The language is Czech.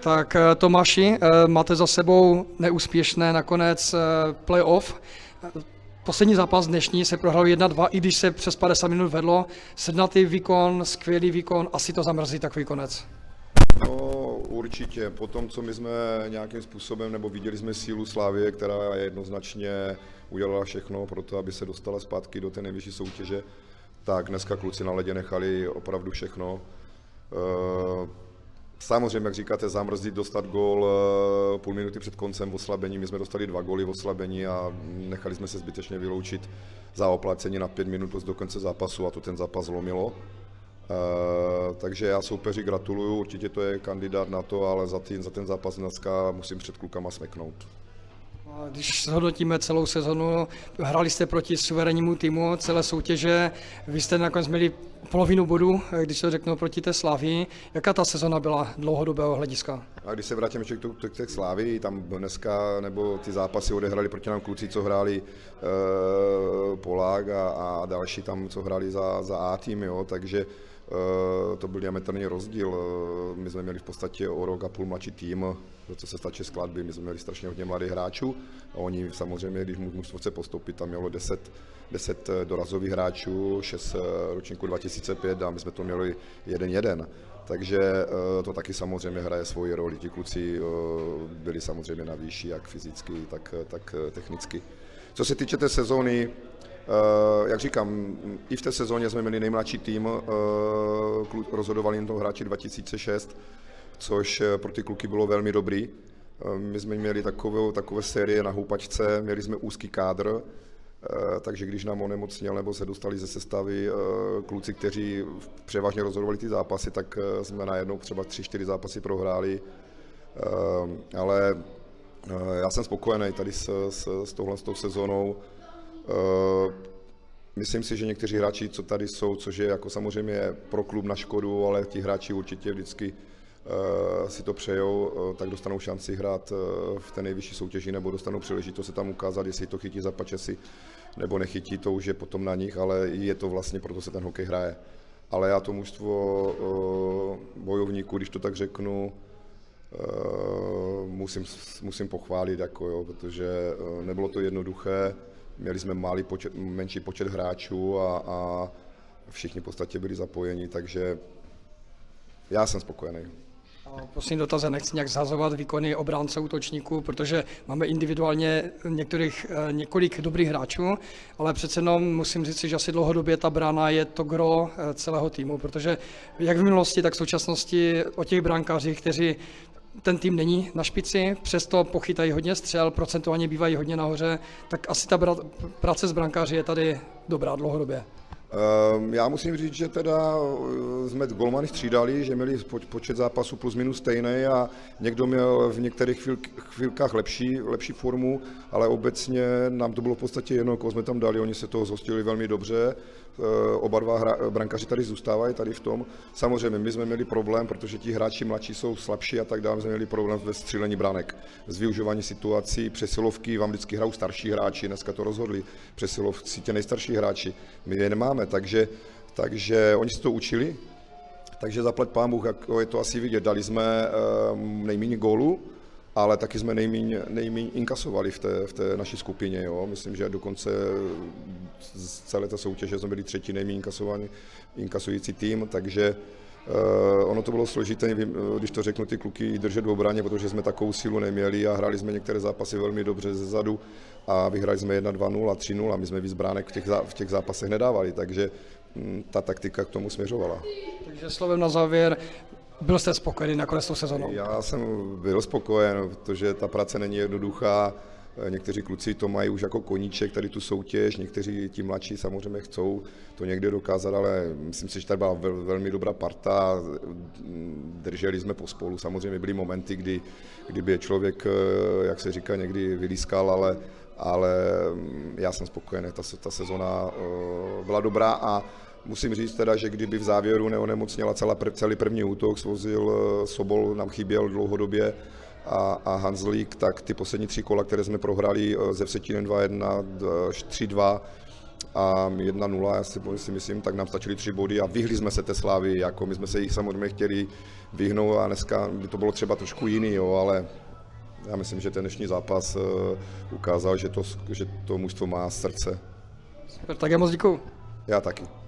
Tak eh, Tomáši, eh, máte za sebou neúspěšné nakonec eh, playoff. Poslední zápas dnešní se prohrál 1-2, i když se přes 50 minut vedlo. Sednatý výkon, skvělý výkon, asi to zamrzí takový konec. No určitě, po tom, co my jsme nějakým způsobem, nebo viděli jsme sílu Slávie, která jednoznačně udělala všechno pro to, aby se dostala zpátky do té nejvyšší soutěže, tak dneska kluci na ledě nechali opravdu všechno. Samozřejmě, jak říkáte, zamrzit, dostat gól eh, půl minuty před koncem v oslabení. My jsme dostali dva góly v oslabení a nechali jsme se zbytečně vyloučit za oplacení na pět minut do konce zápasu a to ten zápas zlomilo. Uh, takže já soupeři gratuluju, určitě to je kandidát na to, ale za, tý, za ten zápas dneska musím před klukama smeknout. Když zhodnotíme celou sezonu, hráli jste proti suverénnímu týmu celé soutěže, vy jste nakonec měli polovinu bodů, když to řeknu, proti té Slávii. Jaká ta sezona byla dlouhodobého hlediska? A když se vrátím ještě k té Slávii, tam dneska, nebo ty zápasy odehrali proti nám kluci, co hráli e, Polák a, a další tam, co hráli za, za A tým, jo, takže to byl diametrální rozdíl. Eh, my jsme měli v podstatě o rok a půl mladší tým, co se stačí skladby, my jsme měli strašně hodně mladých hráčů a oni samozřejmě, když mužstvo chce postoupit, tam mělo 10, 10 eh, dorazových hráčů, 6 ročníků 2005 a my jsme to měli jeden jeden. Takže to taky samozřejmě hraje svoji roli. Ti kluci byli samozřejmě na výši, jak fyzicky, tak, tak technicky. Co se týče té sezóny, Eh, jak říkám, i v té sezóně jsme měli nejmladší tým, eh, rozhodovali jen to hráči 2006, což eh, pro ty kluky bylo velmi dobrý. My jsme měli takové, takové série na houpačce, měli jsme úzký kádr, takže když nám onemocněl nebo se dostali ze sestavy kluci, kteří převážně rozhodovali ty zápasy, tak jsme najednou třeba 3-4 zápasy prohráli. Ale já jsem spokojený tady s, s, s touhle s tou sezónou. Eh, myslím si, že někteří hráči, co tady jsou, což je jako samozřejmě pro klub na škodu, ale ti hráči určitě vždycky uh, si to přejou, uh, tak dostanou šanci hrát v té nejvyšší soutěži nebo dostanou příležitost se tam ukázat, jestli to chytí za pačesy nebo nechytí, to už je potom na nich, ale je to vlastně, proto se ten hokej hraje. Ale já to mužstvo bojovníků, když to tak řeknu, musím, musím pochválit, jako jo, protože nebylo to jednoduché, Měli jsme malý počet, menší počet hráčů a, a všichni v podstatě byli zapojeni, takže já jsem spokojený. Prosím dotaze, nechci nějak zhazovat výkony obránce útočníků, protože máme individuálně některých, eh, několik dobrých hráčů, ale přece jenom musím říct, že asi dlouhodobě ta brána je to gro eh, celého týmu, protože jak v minulosti, tak v současnosti o těch brankářích, kteří ten tým není na špici, přesto pochytají hodně střel, procentuálně bývají hodně nahoře, tak asi ta práce s brankáři je tady dobrá dlouhodobě. Ehm, já musím říct, že teda eh, jsme golmany střídali, že měli počet zápasů plus minus stejný a někdo měl v některých chvilkách lepší, lepší formu, ale obecně nám to bylo v podstatě jedno, koho jsme tam dali, oni se toho zhostili velmi dobře. Eh, oba dva hra, brankaři tady zůstávají tady v tom. Samozřejmě my jsme měli problém, protože ti hráči mladší jsou slabší a tak dále, jsme měli problém ve střílení branek, s využíváním situací, přesilovky, vám vždycky hrajou starší hráči, dneska to rozhodli, přesilovci tě nejstarší hráči, my je nemáme, takže, takže oni se to učili, takže zaplet pán Bůh, jako je to asi vidět, dali jsme um, nejméně gólů, ale taky jsme nejméně, nejméně inkasovali v té, v té naší skupině. Jo. Myslím, že dokonce z celé té soutěže jsme byli třetí nejméně inkasující tým, takže Uh, ono to bylo složité, když to řeknu, ty kluky držet v obraně, protože jsme takovou sílu neměli a hráli jsme některé zápasy velmi dobře ze zadu a vyhráli jsme 1-2-0, 3-0 a my jsme víc bránek v těch, v těch zápasech nedávali, takže hm, ta taktika k tomu směřovala. Takže slovem na závěr, byl jste spokojený nakonec tou sezónou? Já jsem byl spokojen, protože ta práce není jednoduchá. Někteří kluci to mají už jako koníček, tady tu soutěž, někteří ti mladší samozřejmě chcou to někde dokázat, ale myslím si, že tady byla velmi dobrá parta, drželi jsme pospolu. Samozřejmě byly momenty, kdy, kdyby člověk, jak se říká, někdy vylískal, ale, ale já jsem spokojený, ta, ta sezona eh, byla dobrá a Musím říct teda, že kdyby v závěru neonemocněla celá, celý první útok, svozil eh, Sobol, nám chyběl dlouhodobě a, a Hanzlík, tak ty poslední tři kola, které jsme prohráli eh, ze Vsetinem 2-1, 3-2, a 1-0, já si, si myslím, tak nám stačily tři body a vyhli jsme se té slávy, jako my jsme se jich samozřejmě chtěli vyhnout a dneska by to bylo třeba trošku jiný, jo, ale já myslím, že ten dnešní zápas uh, ukázal, že to, že to mužstvo má srdce. Super, tak já moc děkuju. Já taky.